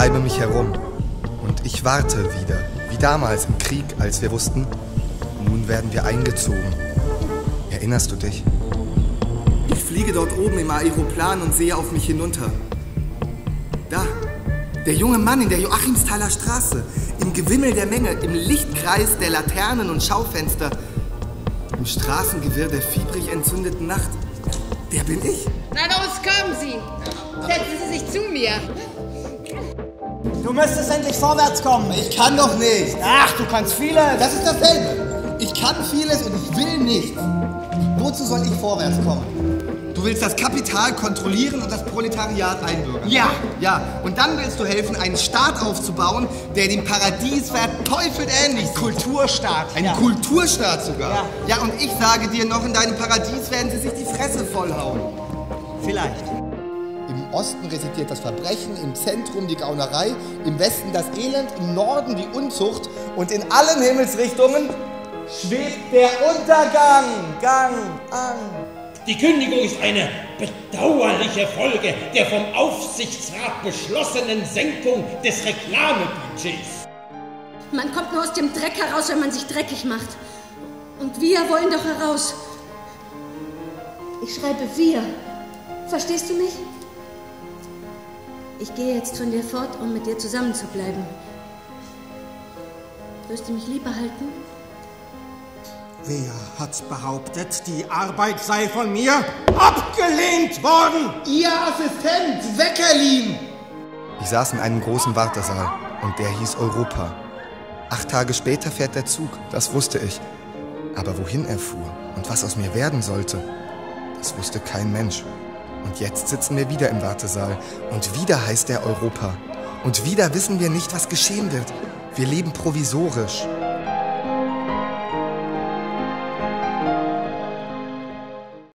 treibe mich herum. Und ich warte wieder, wie damals im Krieg, als wir wussten, nun werden wir eingezogen. Erinnerst du dich? Ich fliege dort oben im Aeroplan und sehe auf mich hinunter. Da, der junge Mann in der Joachimsthaler Straße, im Gewimmel der Menge, im Lichtkreis der Laternen und Schaufenster, im Straßengewirr der fiebrig entzündeten Nacht. Der bin ich. Na los, kommen Sie! Setzen Sie sich zu mir! Du müsstest endlich vorwärts kommen. Ich kann doch nicht. Ach, du kannst vieles. Das ist dasselbe. Ich kann vieles und ich will nichts. Wozu soll ich vorwärts kommen? Du willst das Kapital kontrollieren und das Proletariat einbürgern. Ja. Ja, und dann willst du helfen, einen Staat aufzubauen, der dem Paradies verteufelt ähnlich ist. Kulturstaat. Ein ja. Kulturstaat sogar. Ja. ja, und ich sage dir noch, in deinem Paradies werden sie sich die Fresse vollhauen. Vielleicht. Im Osten residiert das Verbrechen, im Zentrum die Gaunerei, im Westen das Elend, im Norden die Unzucht und in allen Himmelsrichtungen schwebt der Untergang. Gang an. Die Kündigung ist eine bedauerliche Folge der vom Aufsichtsrat beschlossenen Senkung des Reklamebudgets. Man kommt nur aus dem Dreck heraus, wenn man sich dreckig macht. Und wir wollen doch heraus. Ich schreibe wir. Verstehst du mich? Ich gehe jetzt von dir fort, um mit dir zusammen zu bleiben. Wirst du mich lieber halten? Wer hat behauptet, die Arbeit sei von mir abgelehnt worden? Ihr Assistent, Weckerlin! Ich saß in einem großen Wartesaal und der hieß Europa. Acht Tage später fährt der Zug, das wusste ich. Aber wohin er fuhr und was aus mir werden sollte, das wusste kein Mensch. Und jetzt sitzen wir wieder im Wartesaal und wieder heißt er Europa. Und wieder wissen wir nicht, was geschehen wird. Wir leben provisorisch.